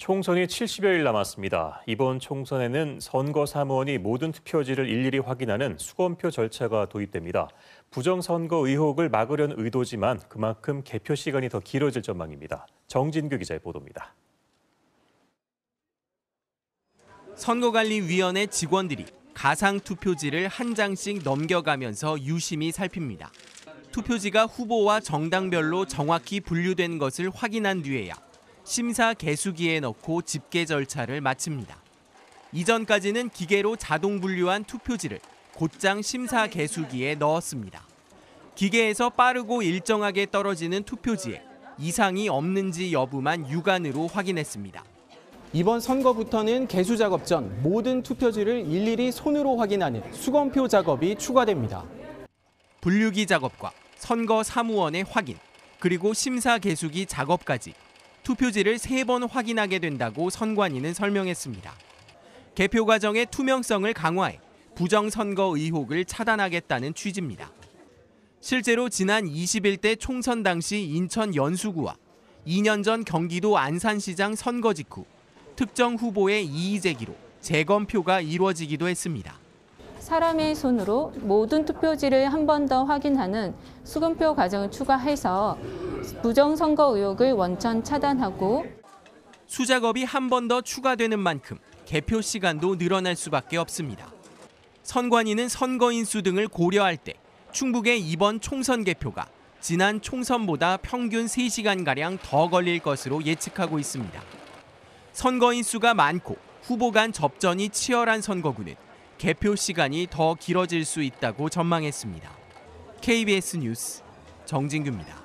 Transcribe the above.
총선이 70여일 남았습니다. 이번 총선에는 선거 사무원이 모든 투표지를 일일이 확인하는 수검표 절차가 도입됩니다. 부정선거 의혹을 막으려는 의도지만 그만큼 개표 시간이 더 길어질 전망입니다. 정진규 기자의 보도입니다. 선거관리위원회 직원들이 가상 투표지를 한 장씩 넘겨가면서 유심히 살핍니다. 투표지가 후보와 정당별로 정확히 분류된 것을 확인한 뒤에야 심사 개수기에 넣고 집계 절차를 마칩니다. 이전까지는 기계로 자동 분류한 투표지를 곧장 심사 개수기에 넣었습니다. 기계에서 빠르고 일정하게 떨어지는 투표지에 이상이 없는지 여부만 육안으로 확인했습니다. 이번 선거부터는 개수 작업 전 모든 투표지를 일일이 손으로 확인하는 수검표 작업이 추가됩니다. 분류기 작업과 선거 사무원의 확인, 그리고 심사 개수기 작업까지 투표지를 세 번 확인하게 된다고 선관위는 설명했습니다. 개표 과정의 투명성을 강화해 부정선거 의혹을 차단하겠다는 취지입니다. 실제로 지난 21대 총선 당시 인천 연수구와 2년 전 경기도 안산시장 선거 직후 특정 후보의 이의 제기로 재검표가 이루어지기도 했습니다. 사람의 손으로 모든 투표지를 한 번 더 확인하는 수검표 과정을 추가해서 부정선거 의혹을 원천 차단하고 수작업이 한 번 더 추가되는 만큼 개표 시간도 늘어날 수밖에 없습니다. 선관위는 선거인 수 등을 고려할 때 충북의 이번 총선 개표가 지난 총선보다 평균 3시간가량 더 걸릴 것으로 예측하고 있습니다. 선거인 수가 많고 후보 간 접전이 치열한 선거구는 개표 시간이 더 길어질 수 있다고 전망했습니다. KBS 뉴스 정진규입니다.